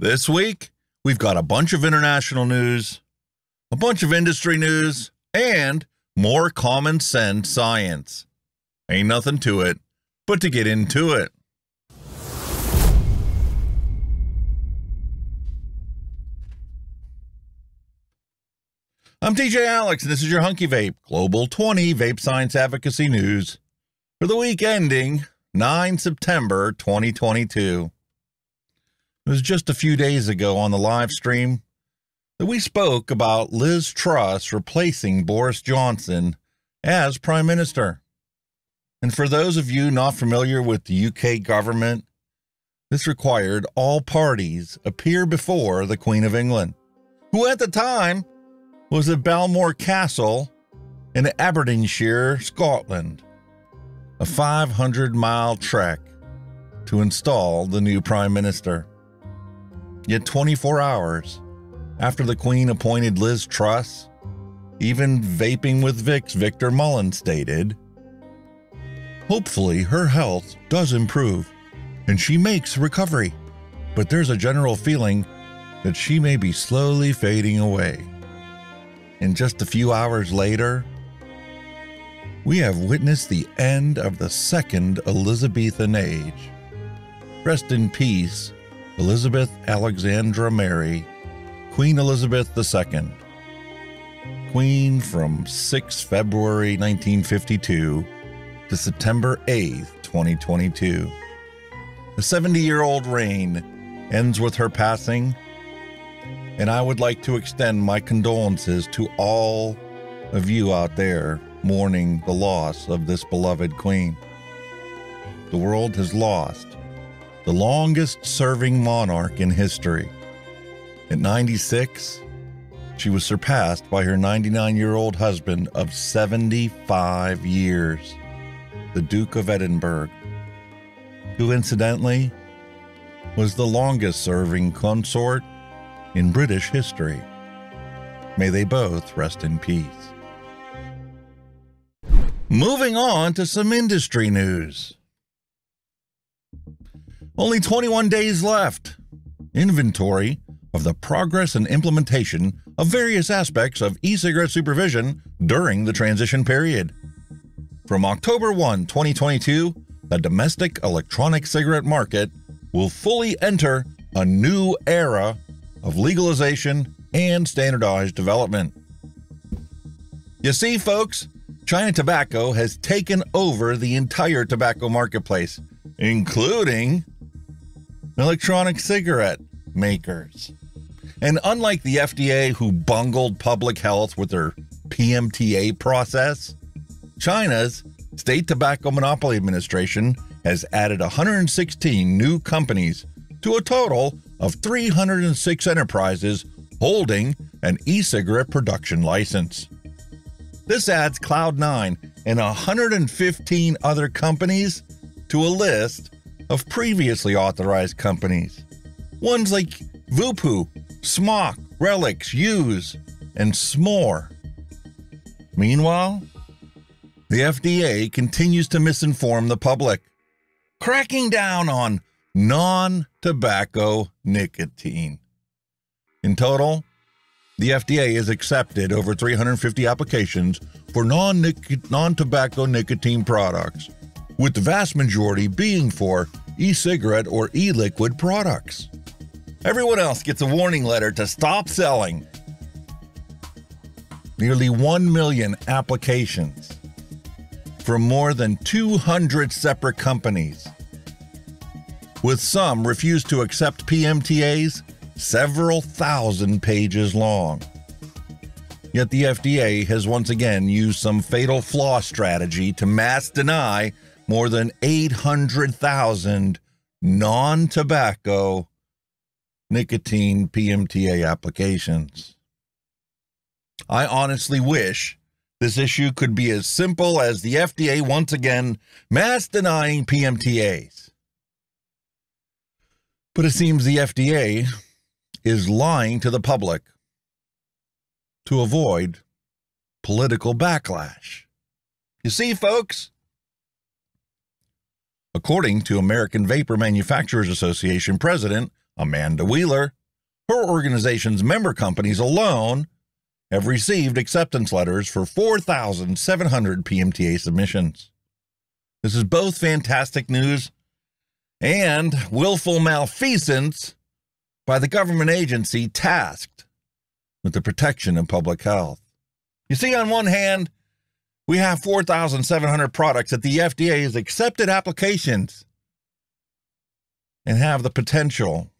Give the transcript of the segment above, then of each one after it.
This week, we've got a bunch of international news, a bunch of industry news, and more common sense science. Ain't nothing to it but to get into it. I'm DJ Alex, and this is your Hunky Vape Global 20 Vape Science Advocacy News for the week ending 9 September 2022. It was just a few days ago on the live stream that we spoke about Liz Truss replacing Boris Johnson as Prime Minister. And for those of you not familiar with the UK government, this required all parties appear before the Queen of England, who at the time was at Balmoral Castle in Aberdeenshire, Scotland, a 500 mile trek to install the new Prime Minister. Yet 24 hours after the Queen appointed Liz Truss, even Vaping with Vic's Victor Mullen stated, Hopefully her health does improve and she makes recovery, but there's a general feeling that she may be slowly fading away. And just a few hours later, we have witnessed the end of the second Elizabethan age. Rest in peace, Elizabeth Alexandra Mary, Queen Elizabeth II. Queen from 6 February 1952 to September 8, 2022. The 70 year old reign ends with her passing and I would like to extend my condolences to all of you out there mourning the loss of this beloved queen. The world has lost the longest serving monarch in history. At 96, she was surpassed by her 99 year old husband of 75 years, the Duke of Edinburgh, who incidentally was the longest serving consort in British history. May they both rest in peace. Moving on to some industry news. Only 21 days left. Inventory of the progress and implementation of various aspects of e cigarette supervision during the transition period. From October 1, 2022, the domestic electronic cigarette market will fully enter a new era of legalization and standardized development. You see, folks, China Tobacco has taken over the entire tobacco marketplace, including electronic cigarette makers. And unlike the FDA, who bungled public health with their PMTA process, China's State Tobacco Monopoly Administration has added 116 new companies to a total of 306 enterprises holding an e cigarette production license. This adds Cloud9 and 115 other companies to a list of previously authorized companies. Ones like Voopoo, Smok, Relx, Use, and Smoore. Meanwhile, the FDA continues to misinform the public, cracking down on non tobacco nicotine. In total, the FDA has accepted over 350 applications for non tobacco nicotine products, with the vast majority being for e cigarette or e liquid products. Everyone else gets a warning letter to stop selling. Nearly 1 million applications from more than 200 separate companies with some refused to accept PMTAs several thousand pages long. Yet the FDA has once again used some fatal flaw strategy to mass deny more than 800,000 non tobacco nicotine PMTA applications. I honestly wish this issue could be as simple as the FDA once again mass denying PMTAs. But it seems the FDA is lying to the public to avoid political backlash. You see, folks, according to American Vapor Manufacturers Association President Amanda Wheeler, her organization's member companies alone have received acceptance letters for 4,700 PMTA submissions. This is both fantastic news and willful malfeasance by the government agency tasked with the protection of public health. You see, on one hand, we have 4,700 products that the FDA has accepted applications and have the potential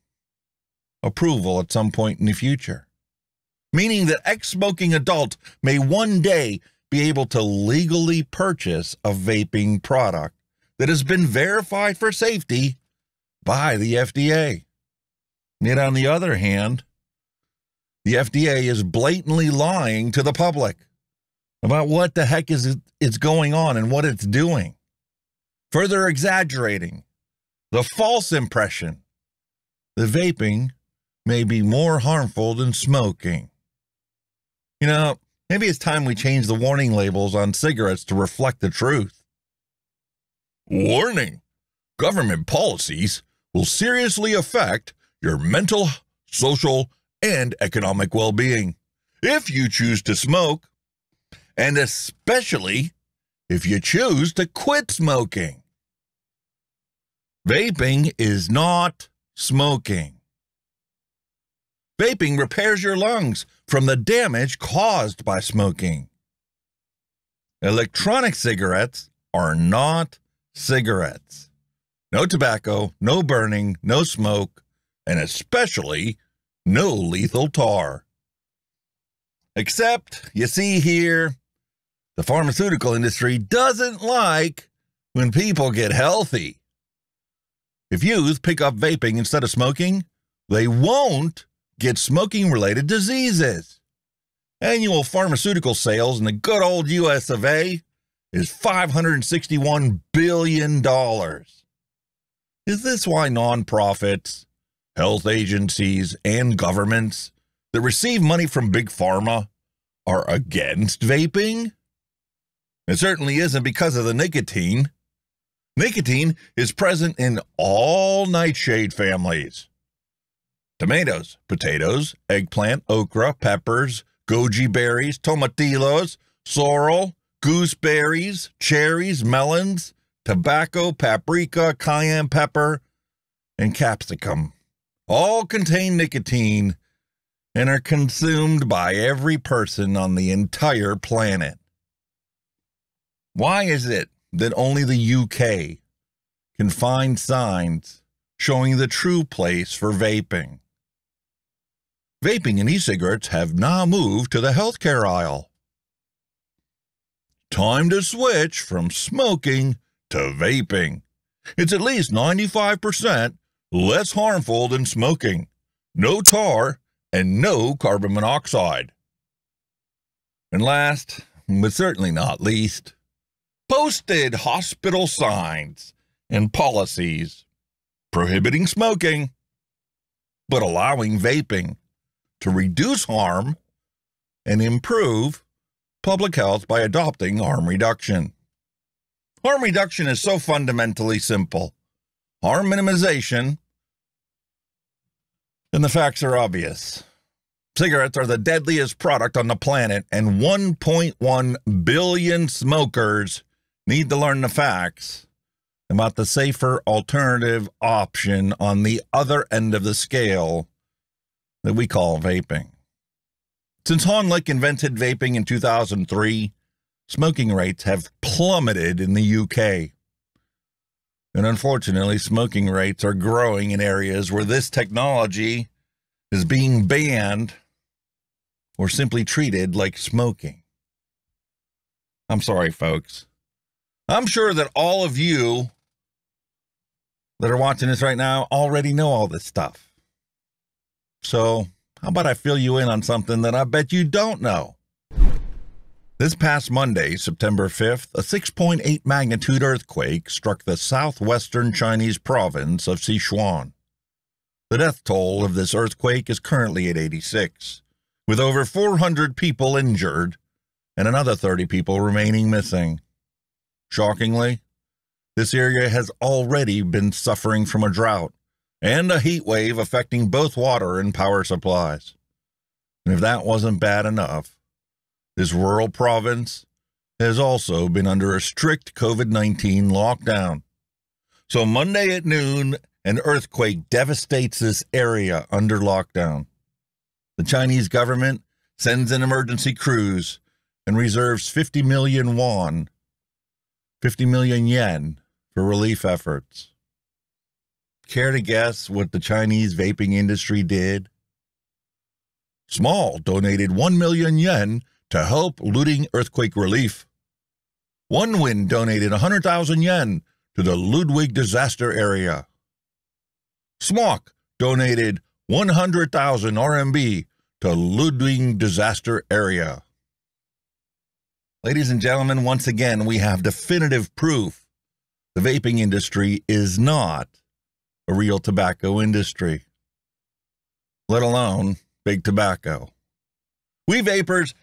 approval at some point in the future. Meaning that ex smoking adult may one day be able to legally purchase a vaping product that has been verified for safety by the FDA. Yet, on the other hand, the FDA is blatantly lying to the public about what the heck is it's going on and what it's doing, further exaggerating the false impression that vaping may be more harmful than smoking. You know, maybe it's time we change the warning labels on cigarettes to reflect the truth. Warning government policies will seriously affect your mental, social, and economic well being if you choose to smoke, and especially if you choose to quit smoking. Vaping is not smoking. Vaping repairs your lungs from the damage caused by smoking. Electronic cigarettes are not cigarettes. No tobacco, no burning, no smoke, and especially no lethal tar. Except, you see here, the pharmaceutical industry doesn't like when people get healthy. If youth pick up vaping instead of smoking, they won't get smoking related diseases. Annual pharmaceutical sales in the good old US of A is $561 billion. Is this why nonprofits, health agencies, and governments that receive money from Big Pharma are against vaping? It certainly isn't because of the nicotine. Nicotine is present in all nightshade families tomatoes, potatoes, eggplant, okra, peppers, goji berries, tomatillos, sorrel, gooseberries, cherries, melons, tobacco, paprika, cayenne pepper, and capsicum. All contain nicotine and are consumed by every person on the entire planet. Why is it that only the UK can find signs showing the true place for vaping? vaping and e cigarettes have now moved to the healthcare aisle. Time to switch from smoking to vaping. It's at least 95% less harmful than smoking, no tar, and no carbon monoxide. And last, but certainly not least, posted hospital signs and policies prohibiting smoking, but allowing vaping to reduce harm and improve public health by adopting harm reduction. Harm reduction is so fundamentally simple. Harm minimization, and the facts are obvious. Cigarettes are the deadliest product on the planet, and 1.1 billion smokers need to learn the facts about the safer alternative option on the other end of the scale that we call vaping. Since Hon Lik invented vaping in 2003, smoking rates have plummeted in the UK. And unfortunately, smoking rates are growing in areas where this technology is being banned or simply treated like smoking. I'm sorry, folks. I'm sure that all of you that are watching this right now already know all this stuff. So, how about I fill you in on something that I bet you don't know? This past Monday, September 5th, a 6.8 magnitude earthquake struck the southwestern Chinese province of Sichuan. The death toll of this earthquake is currently at 86, with over 400 people injured and another 30 people remaining missing. Shockingly, this area has already been suffering from a drought and a heat wave affecting both water and power supplies. And if that wasn't bad enough, this rural province has also been under a strict COVID 19 lockdown. So, Monday at noon, an earthquake devastates this area under lockdown. The Chinese government sends in emergency crews and reserves 50 million won, 50 million yen, for relief efforts. Care to guess what the Chinese vaping industry did? Smol donated 1 million yen to help Luding earthquake relief. OneWin donated 100,000 yen to the Luding disaster area. Smok donated 100,000 RMB to Luding disaster area. Ladies and gentlemen, once again, we have definitive proof the vaping industry is not a real tobacco industry, let alone big tobacco. We vapors,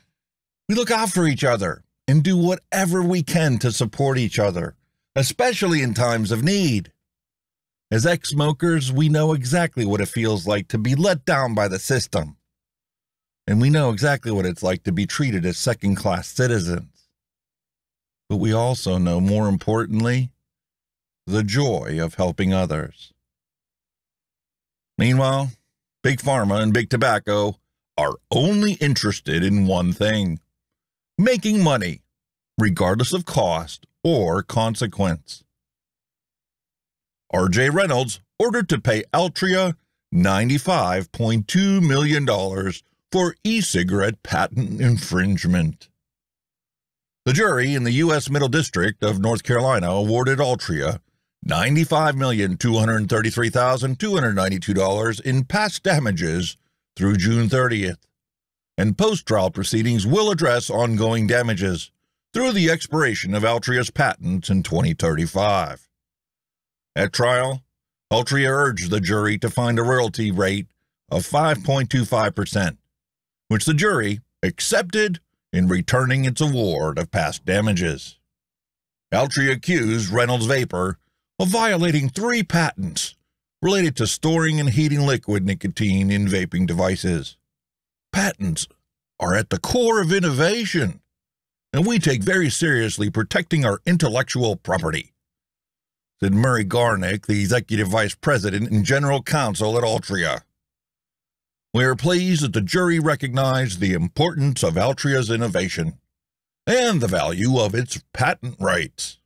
we look out for each other and do whatever we can to support each other, especially in times of need. As ex smokers, we know exactly what it feels like to be let down by the system. And we know exactly what it's like to be treated as second class citizens. But we also know, more importantly, the joy of helping others. Meanwhile, Big Pharma and Big Tobacco are only interested in one thing making money, regardless of cost or consequence. RJ Reynolds ordered to pay Altria $95.2 million for e cigarette patent infringement. The jury in the U.S. Middle District of North Carolina awarded Altria $95,233,292 in past damages through June 30th, and post trial proceedings will address ongoing damages through the expiration of Altria's patents in 2035. At trial, Altria urged the jury to find a royalty rate of 5.25%, which the jury accepted in returning its award of past damages. Altria accused Reynolds Vapor of violating three patents related to storing and heating liquid nicotine in vaping devices. Patents are at the core of innovation, and we take very seriously protecting our intellectual property, said Murray Garnick, the executive vice president and general counsel at Altria. We are pleased that the jury recognized the importance of Altria's innovation and the value of its patent rights.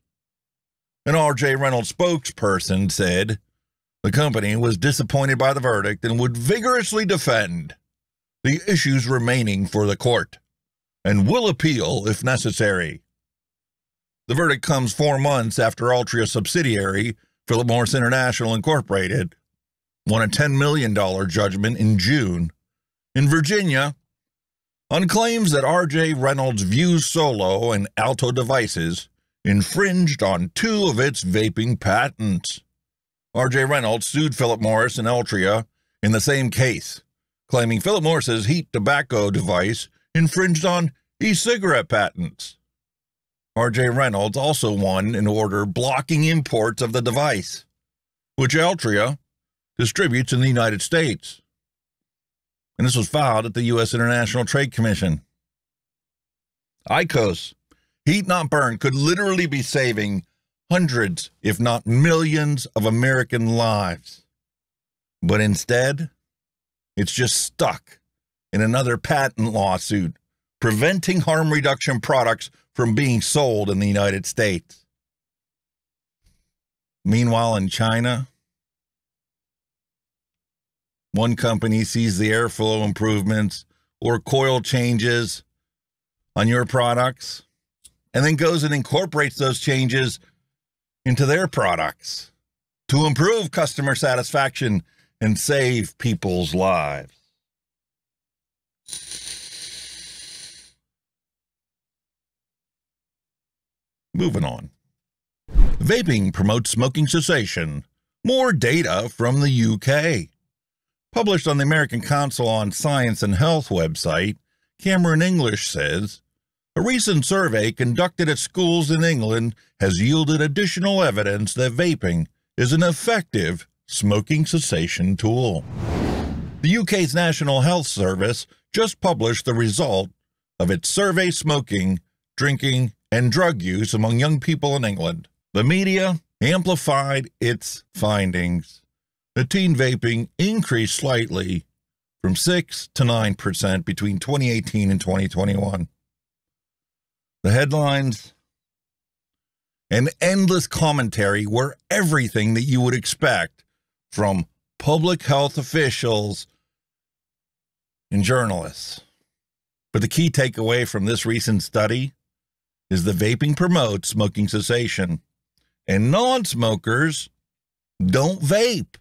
An R.J. Reynolds spokesperson said the company was disappointed by the verdict and would vigorously defend the issues remaining for the court and will appeal if necessary. The verdict comes four months after Altria subsidiary, Philip Morris International Incorporated, won a $10 million judgment in June in Virginia on claims that RJ Reynolds Vuse Solo and Alto devices infringed on two of its vaping patents. RJ Reynolds sued Philip Morris and Altria in the same case, claiming Philip Morris's heat tobacco device infringed on e cigarette patents. RJ Reynolds also won an order blocking imports of the device, which Altria distributes in the United States. And this was filed at the U.S. International Trade Commission. IQOS, Heat Not Burn could literally be saving hundreds, if not millions, of American lives. But instead, it's just stuck in another patent lawsuit preventing harm reduction products from being sold in the United States. Meanwhile, in China, one company sees the airflow improvements or coil changes on your products and then goes and incorporates those changes into their products to improve customer satisfaction and save people's lives. Moving on. Vaping promotes smoking cessation. More data from the UK. Published on the American Council on Science and Health website, Cameron English says a recent survey conducted at schools in England has yielded additional evidence that vaping is an effective smoking cessation tool. The UK's National Health Service just published the result of its survey smoking, drinking, and drug use among young people in England. The media amplified its findings. The teen vaping increased slightly from 6 to 9% between 2018 and 2021. The headlines and endless commentary were everything that you would expect from public health officials and journalists. But the key takeaway from this recent study is the vaping promotes smoking cessation, and non smokers don't vape.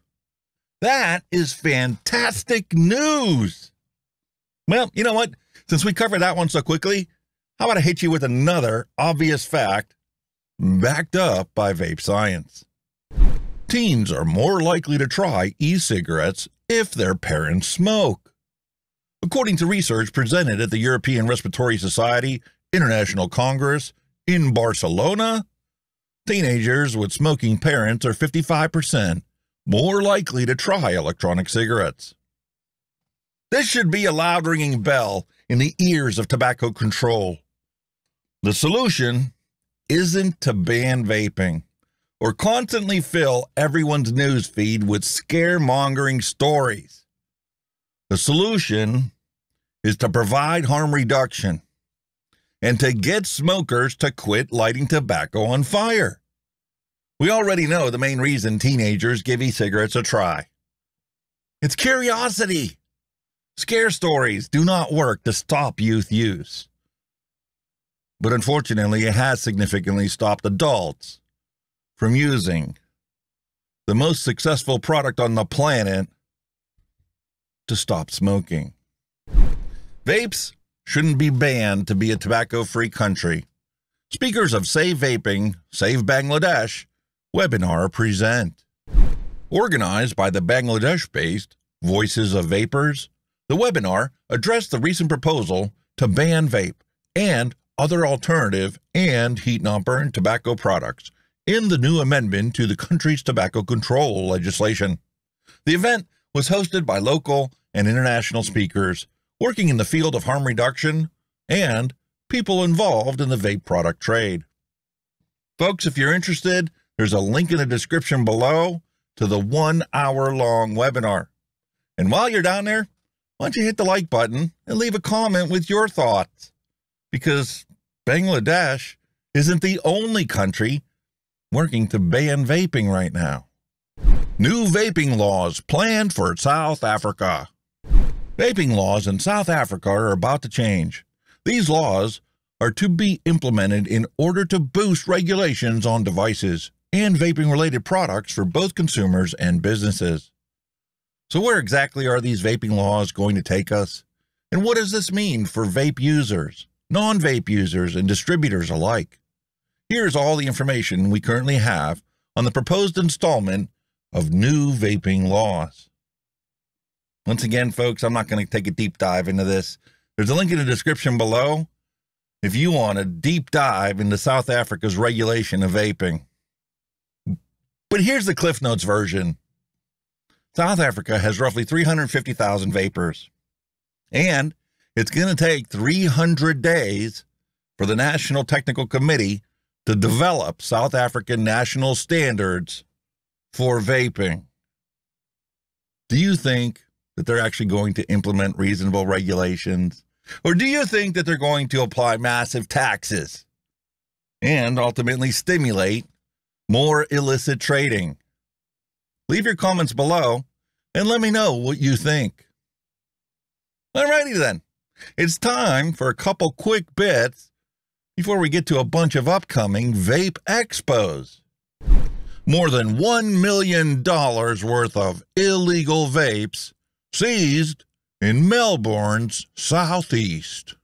That is fantastic news. Well, you know what? Since we covered that one so quickly, how about I hit you with another obvious fact backed up by vape science? Teens are more likely to try e cigarettes if their parents smoke. According to research presented at the European Respiratory Society International Congress in Barcelona, teenagers with smoking parents are 55% more likely to try electronic cigarettes. This should be a loud ringing bell in the ears of tobacco control. The solution isn't to ban vaping or constantly fill everyone's news feed with scaremongering stories. The solution is to provide harm reduction and to get smokers to quit lighting tobacco on fire. We already know the main reason teenagers give e cigarettes a try it's curiosity. Scare stories do not work to stop youth use. But unfortunately, it has significantly stopped adults from using the most successful product on the planet to stop smoking. Vapes shouldn't be banned to be a tobacco free country. Speakers of Save Vaping, Save Bangladesh webinar present. Organized by the Bangladesh based Voices of Vapers, the webinar addressed the recent proposal to ban vape and other alternative and heat not burn tobacco products in the new amendment to the country's tobacco control legislation. The event was hosted by local and international speakers working in the field of harm reduction and people involved in the vape product trade. Folks, if you're interested, there's a link in the description below to the one hour long webinar. And while you're down there, why don't you hit the like button and leave a comment with your thoughts? Because Bangladesh isn't the only country working to ban vaping right now. New vaping laws planned for South Africa. Vaping laws in South Africa are about to change. These laws are to be implemented in order to boost regulations on devices and vaping related products for both consumers and businesses. So, where exactly are these vaping laws going to take us? And what does this mean for vape users, non vape users, and distributors alike? Here's all the information we currently have on the proposed installment of new vaping laws. Once again, folks, I'm not going to take a deep dive into this. There's a link in the description below if you want a deep dive into South Africa's regulation of vaping. But here's the Cliff Notes version South Africa has roughly 350,000 vapors, and it's going to take 300 days for the National Technical Committee to develop South African national standards for vaping. Do you think that they're actually going to implement reasonable regulations? Or do you think that they're going to apply massive taxes and ultimately stimulate more illicit trading? Leave your comments below and let me know what you think. Alrighty then, it's time for a couple quick bits before we get to a bunch of upcoming vape expos. More than $1 million worth of illegal vapes seized in Melbourne's southeast.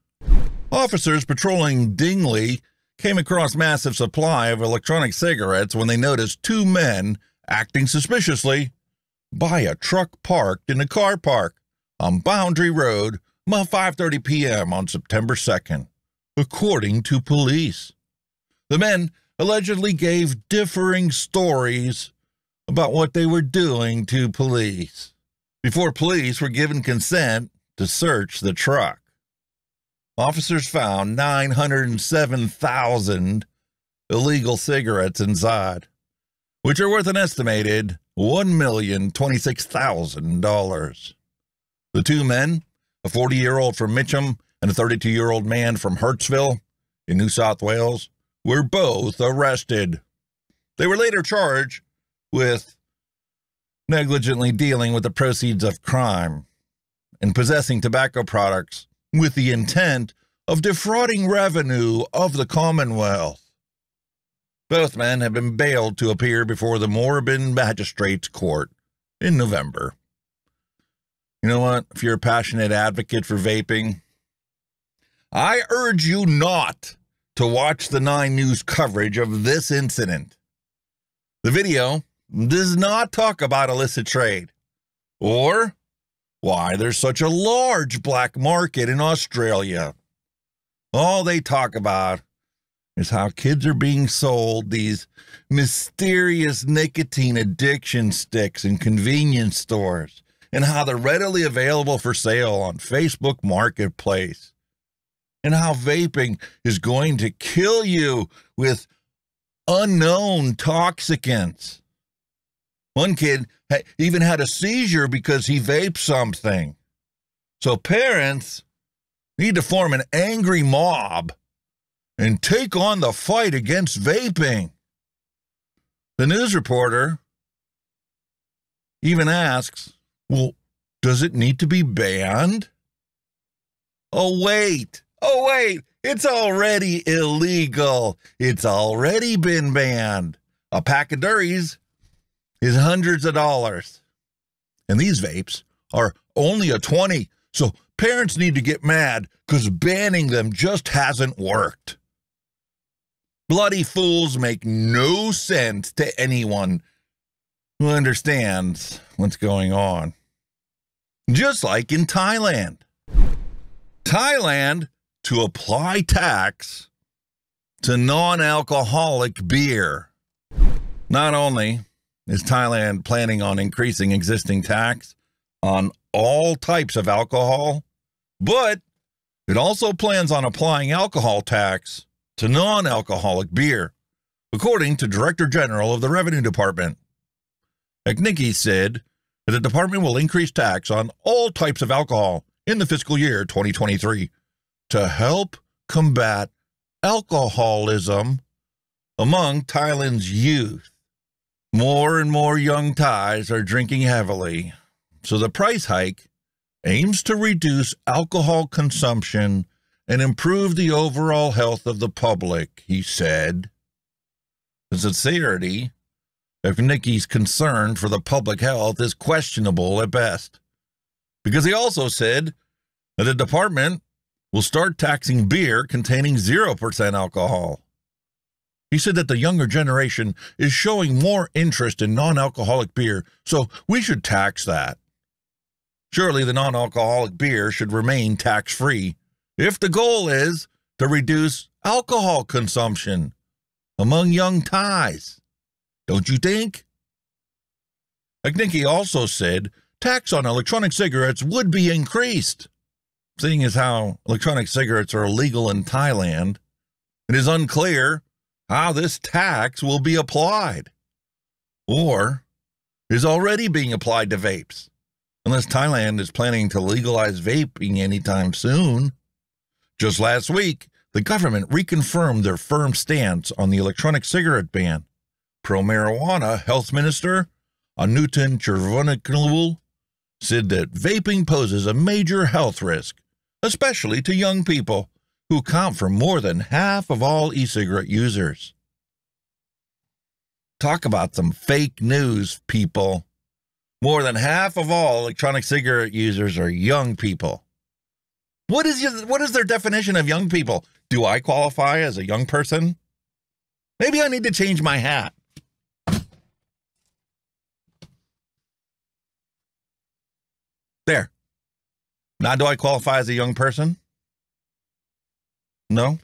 Officers patrolling Dingley came across massive supply of electronic cigarettes when they noticed two men acting suspiciously by a truck parked in a car park on Boundary Road about 5:30 p.m. on September 2nd according to police. The men allegedly gave differing stories about what they were doing to police before police were given consent to search the truck. Officers found 907,000 illegal cigarettes inside, which are worth an estimated $1,026,000. The two men, a 40 year old from Mitcham and a 32 year old man from Hurstville in New South Wales, were both arrested. They were later charged with negligently dealing with the proceeds of crime and possessing tobacco products with the intent of defrauding revenue of the Commonwealth. Both men have been bailed to appear before the Moorabbin Magistrates Court in November. You know what? If you're a passionate advocate for vaping, I urge you not to watch the 9 News coverage of this incident. The video does not talk about illicit trade or why there's such a large black market in Australia. All they talk about is how kids are being sold these mysterious nicotine addiction sticks in convenience stores and how they're readily available for sale on Facebook Marketplace and how vaping is going to kill you with unknown toxicants. One kid even had a seizure because he vaped something. So parents need to form an angry mob and take on the fight against vaping. The news reporter even asks, well, does it need to be banned? Oh, wait. Oh, wait. It's already illegal. It's already been banned. A pack of Duries is hundreds of dollars. And these vapes are only a 20. So parents need to get mad because banning them just hasn't worked. Bloody fools make no sense to anyone who understands what's going on. Just like in Thailand. Thailand to apply tax to non alcoholic beer. Not only is Thailand planning on increasing existing tax on all types of alcohol, but it also plans on applying alcohol tax to non alcoholic beer, according to Director General of the Revenue Department. Ekniti said that the department will increase tax on all types of alcohol in the fiscal year 2023 to help combat alcoholism among Thailand's youth. More and more young Thais are drinking heavily, so the price hike aims to reduce alcohol consumption and improve the overall health of the public, he said. The sincerity of Nicky's concern for the public health is questionable at best, because he also said that the department will start taxing beer containing 0% alcohol. He said that the younger generation is showing more interest in non alcoholic beer, so we should tax that. Surely the non alcoholic beer should remain tax free if the goal is to reduce alcohol consumption among young Thais. Don't you think? Ekniti also said tax on electronic cigarettes would be increased. Seeing as how electronic cigarettes are illegal in Thailand, it is unclear how this tax will be applied or is already being applied to vapes, unless Thailand is planning to legalize vaping anytime soon. Just last week, the government reconfirmed their firm stance on the electronic cigarette ban. Pro marijuana health minister Anutin Charnvirakul said that vaping poses a major health risk, especially to young people who account for more than half of all e cigarette users. Talk about some fake news, people. More than half of all electronic cigarette users are young people. What is your, what is their definition of young people? Do I qualify as a young person? Maybe I need to change my hat. There. Now, do I qualify as a young person? No.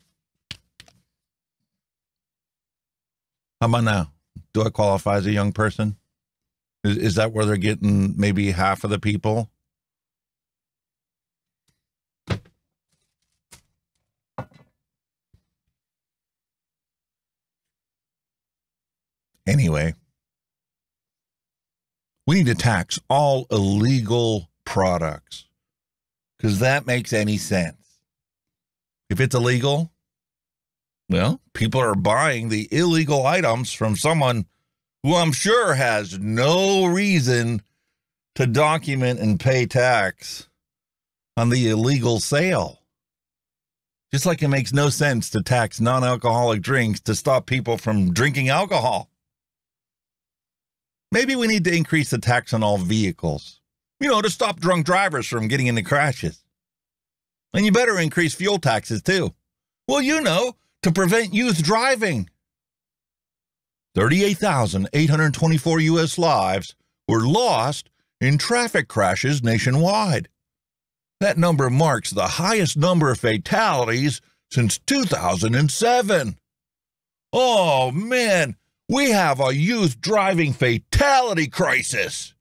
How about now? Do I qualify as a young person? Is, is that where they're getting maybe half of the people? Anyway, we need to tax all illegal products because that makes any sense. If it's illegal, well, people are buying the illegal items from someone who I'm sure has no reason to document and pay tax on the illegal sale. Just like it makes no sense to tax non alcoholic drinks to stop people from drinking alcohol. Maybe we need to increase the tax on all vehicles, you know, to stop drunk drivers from getting into crashes. And you better increase fuel taxes too. Well, you know, to prevent youth driving. 38,824 U.S. lives were lost in traffic crashes nationwide. That number marks the highest number of fatalities since 2007. Oh man, we have a youth driving fatality crisis.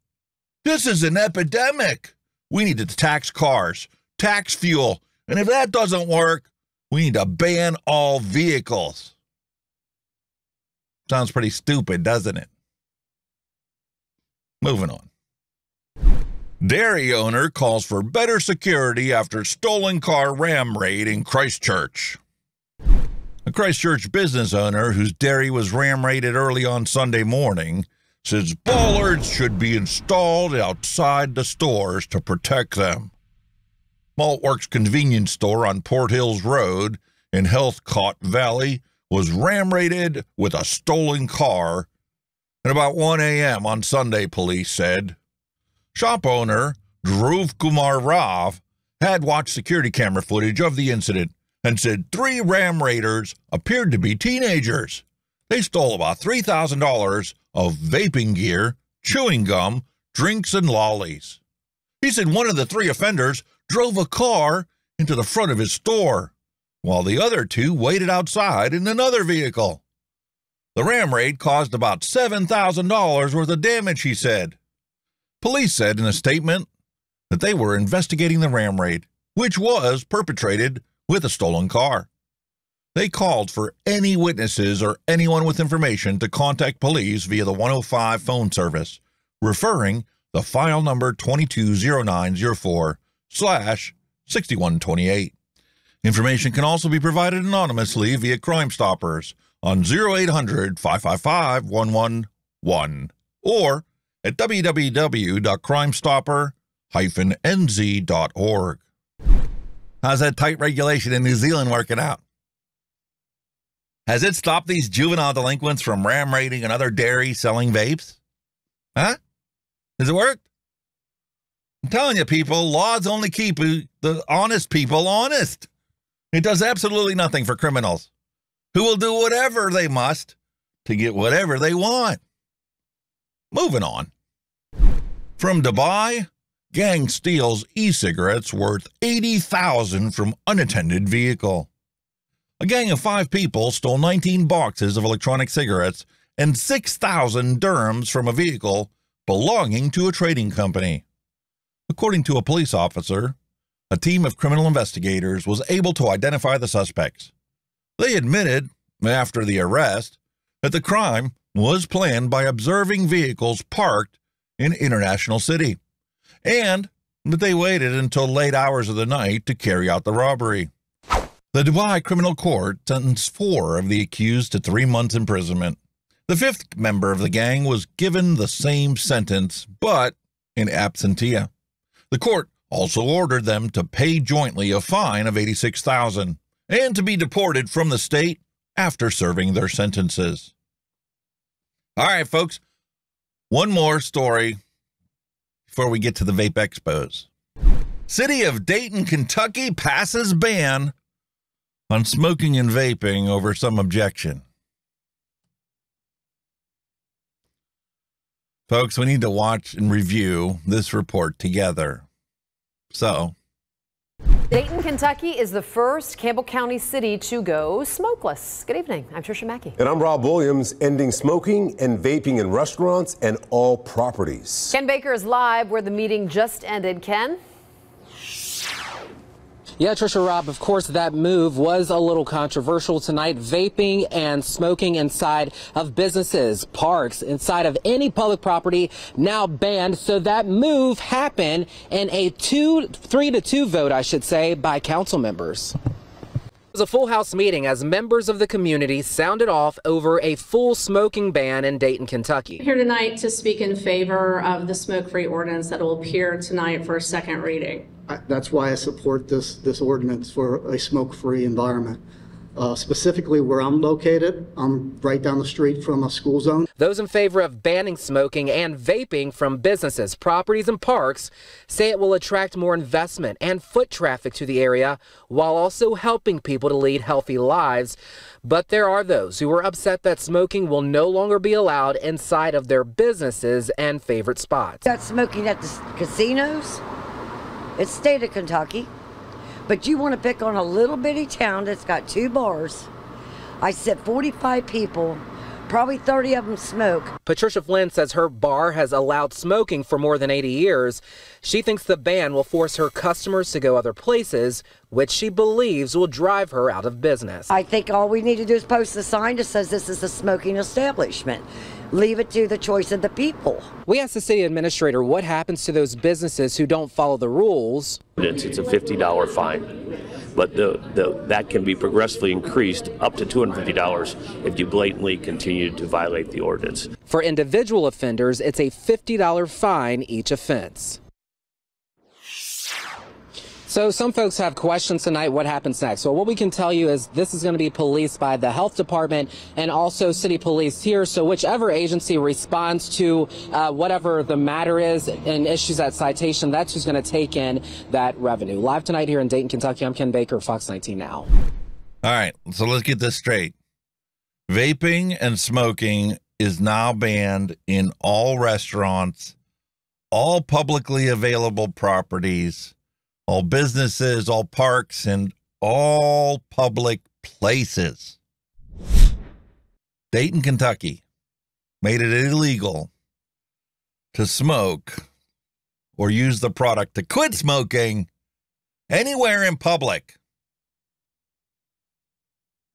This is an epidemic. We need to tax cars, tax fuel, and if that doesn't work, we need to ban all vehicles. Sounds pretty stupid, doesn't it? Moving on. Dairy owner calls for better security after stolen car ram raid in Christchurch. A Christchurch business owner whose dairy was ram raided early on Sunday morning says bollards should be installed outside the stores to protect them. Maltworks convenience store on Port Hills Road in Heathcote Valley was ram raided with a stolen car at about 1 a.m. on Sunday, police said. Shop owner Dhruv Kumar Rav had watched security camera footage of the incident and said three Ram Raiders appeared to be teenagers. They stole about $3,000 of vaping gear, chewing gum, drinks, and lollies. He said one of the three offenders drove a car into the front of his store, while the other two waited outside in another vehicle. The ram raid caused about $7,000 worth of damage, he said. Police said in a statement that they were investigating the ram raid, which was perpetrated with a stolen car. They called for any witnesses or anyone with information to contact police via the 105 phone service, referring the file number 220904 slash 6128. Information can also be provided anonymously via Crime Stoppers on 0800 555 111 or at www.crimestopper-nz.org. How's that tight regulation in New Zealand working out? Has it stopped these juvenile delinquents from ram raiding another dairy selling vapes? Huh? Has it worked? I'm telling you, people, laws only keep the honest people honest. It does absolutely nothing for criminals who will do whatever they must to get whatever they want. Moving on. From Dubai, Gang steals e-cigarettes worth 80,000 from unattended vehicle. A gang of 5 people stole 19 boxes of electronic cigarettes and 6,000 dirhams from a vehicle belonging to a trading company. According to a police officer, a team of criminal investigators was able to identify the suspects. They admitted, after the arrest, that the crime was planned by observing vehicles parked in International City and that they waited until late hours of the night to carry out the robbery. The Dubai Criminal Court sentenced four of the accused to three months imprisonment. The fifth member of the gang was given the same sentence, but in absentia. The court also ordered them to pay jointly a fine of 86,000 and to be deported from the state after serving their sentences. All right, folks. One more story before we get to the vape expos. City of Dayton, Kentucky passes ban on smoking and vaping over some objection. Folks, we need to watch and review this report together. So, Dayton, Kentucky is the first Campbell County city to go smokeless. Good evening. I'm Trisha Mackey. And I'm Rob Williams, ending smoking and vaping in restaurants and all properties. Ken Baker is live where the meeting just ended. Ken? Yeah, Trisha Rob, of course, that move was a little controversial tonight. Vaping and smoking inside of businesses, parks, inside of any public property now banned. So that move happened in a two, three to two vote, I should say, by council members. It was a full house meeting as members of the community sounded off over a full smoking ban in Dayton, Kentucky. Here tonight to speak in favor of the smoke-free ordinance that will appear tonight for a second reading. I- That's why I support this, this ordinance for a smoke-free environment. Uh, Specifically where I'm located, I'm right down the street from a school zone. Those in favor of banning smoking and vaping from businesses, properties, and parks say it will attract more investment and foot traffic to the area while also helping people to lead healthy lives. But there are those who are upset that smoking will no longer be allowed inside of their businesses and favorite spots. got smoking at the casinos. It's state of Kentucky. But you want to pick on a little bitty town that's got two bars. I said 45 people, probably 30 of them smoke. Patricia Flynn says her bar has allowed smoking for more than 80 years. She thinks the ban will force her customers to go other places, which she believes will drive her out of business. I think all we need to do is post a sign that says this is a smoking establishment. Leave it to the choice of the people. We asked the city administrator what happens to those businesses who don't follow the rules. It's, it's a $50 fine, but the, the, that can be progressively increased up to $250 if you blatantly continue to violate the ordinance. For individual offenders, it's a $50 fine each offense. So some folks have questions tonight. What happens next? Well, what we can tell you is this is going to be policed by the health department and also city police here. So whichever agency responds to uh, whatever the matter is and issues that citation, that's who's going to take in that revenue. Live tonight here in Dayton, Kentucky. I'm Ken Baker, Fox 19 Now. All right, so let's get this straight. Vaping and smoking is now banned in all restaurants, all publicly available properties, all businesses, all parks, and all public places. Dayton, Kentucky made it illegal to smoke or use the product to quit smoking anywhere in public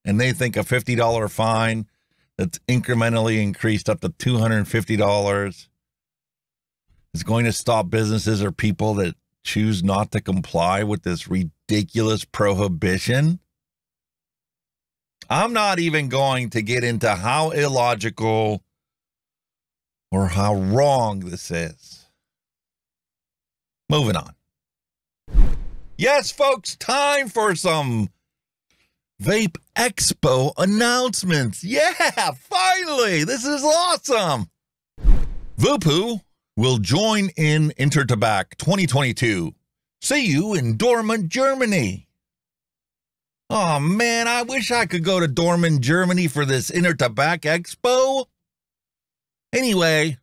and they think a $50 fine that's incrementally increased up to $250 is going to stop businesses or people that choose not to comply with this ridiculous prohibition. I'm not even going to get into how illogical or how wrong this is. Moving on. Yes, folks, time for some Vape Expo announcements. Yeah, finally. This is awesome. Voopoo will join in Intertabac 2022. See you in Dortmund, Germany. Oh man, I wish I could go to Dortmund, Germany for this Intertabac Expo. Anyway,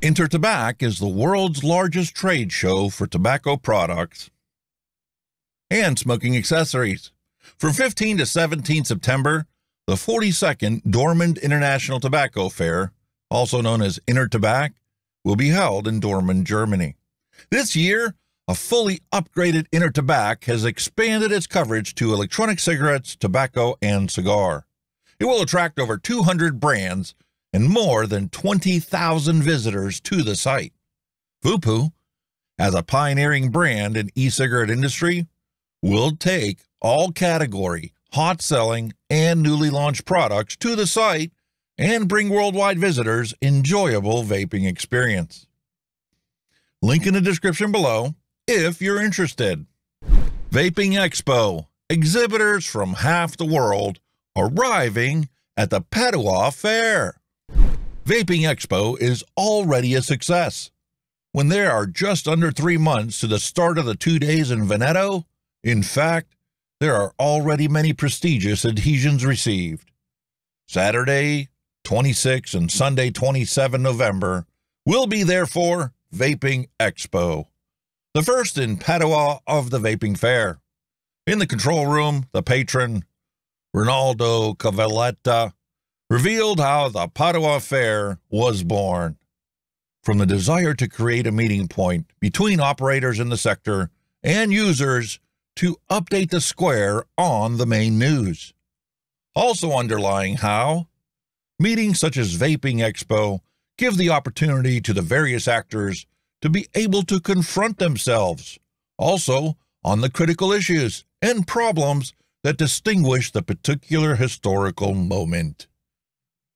Intertabac is the world's largest trade show for tobacco products and smoking accessories. From 15 to 17 September, the 42nd Dortmund International Tobacco Fair, also known as Intertabac, will be held in Dortmund, Germany. This year, a fully upgraded Intertabac has expanded its coverage to electronic cigarettes, tobacco, and cigar. It will attract over 200 brands and more than 20,000 visitors to the site. Voopoo, as a pioneering brand in e-cigarette industry, will take all category, hot selling, and newly launched products to the site and bring worldwide visitors enjoyable vaping experience. Link in the description below if you're interested. Vaping Expo, exhibitors from half the world arriving at the Padua Fair. Vaping Expo is already a success. When there are just under three months to the start of the two days in Veneto, in fact, there are already many prestigious adhesions received. Saturday, 26 and Sunday, 27 November will be therefore Vaping Expo. the first in Padua of the Vaping Fair. In the control room, the patron, Ronaldo Cavalletta, revealed how the Padua Fair was born. From the desire to create a meeting point between operators in the sector and users to update the square on the main news. Also underlying how meetings such as Vaping Expo give the opportunity to the various actors to be able to confront themselves, also on the critical issues and problems that distinguish the particular historical moment.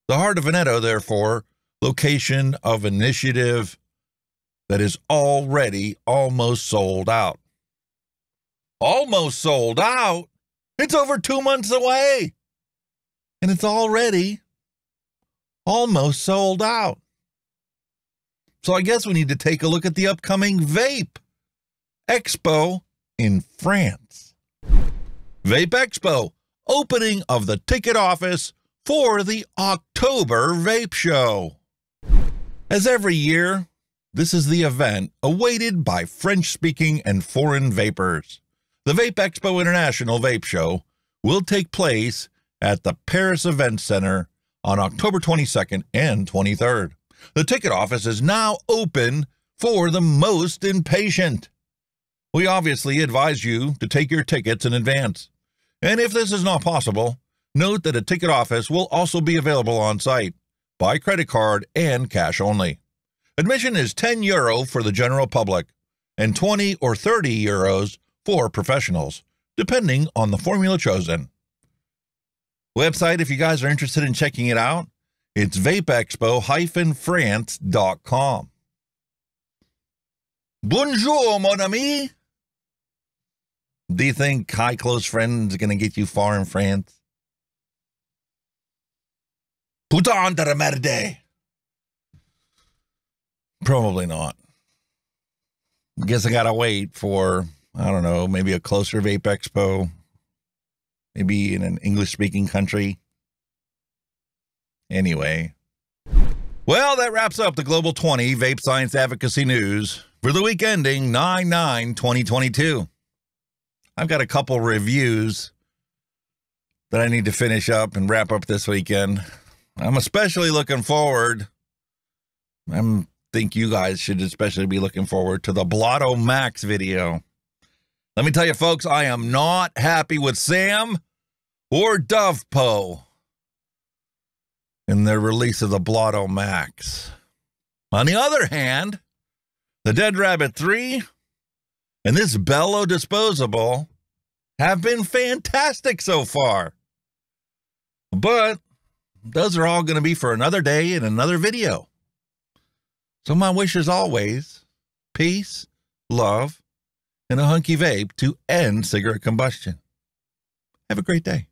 The Heart of Veneto, therefore, location of initiative that is already almost sold out. Almost sold out? It's over two months away. And it's already almost sold out. So I guess we need to take a look at the upcoming Vape Expo in France. Vape Expo, opening of the ticket office for the October Vape Show. As every year, this is the event awaited by French speaking and foreign vapers. The Vape Expo International Vape Show will take place at the Paris Event Center on October 22nd and 23rd. The ticket office is now open for the most impatient. We obviously advise you to take your tickets in advance. And if this is not possible, note that a ticket office will also be available on site by credit card and cash only. Admission is 10 euro for the general public and 20 or 30 euros for professionals, depending on the formula chosen. Website, if you guys are interested in checking it out, it's vapeexpo-france.com. Bonjour, mon ami. Do you think high close friends going to get you far in France? Putain de la merde. Probably not. Guess I gotta wait for, I don't know, maybe a closer Vape Expo. Maybe in an English speaking country. Anyway. Well, that wraps up the Global 20 Vape Science Advocacy News for the week ending 9 9 2022. I've got a couple reviews that I need to finish up and wrap up this weekend. I'm especially looking forward. I think you guys should especially be looking forward to the Blotto Max video. Let me tell you, folks, I am not happy with Sam or Dovpo in their release of the Blotto Max. On the other hand, the Dead Rabbit 3 and this Bello disposable have been fantastic so far. But those are all going to be for another day in another video. So my wish is always peace, love, and a hunky vape to end cigarette combustion. Have a great day.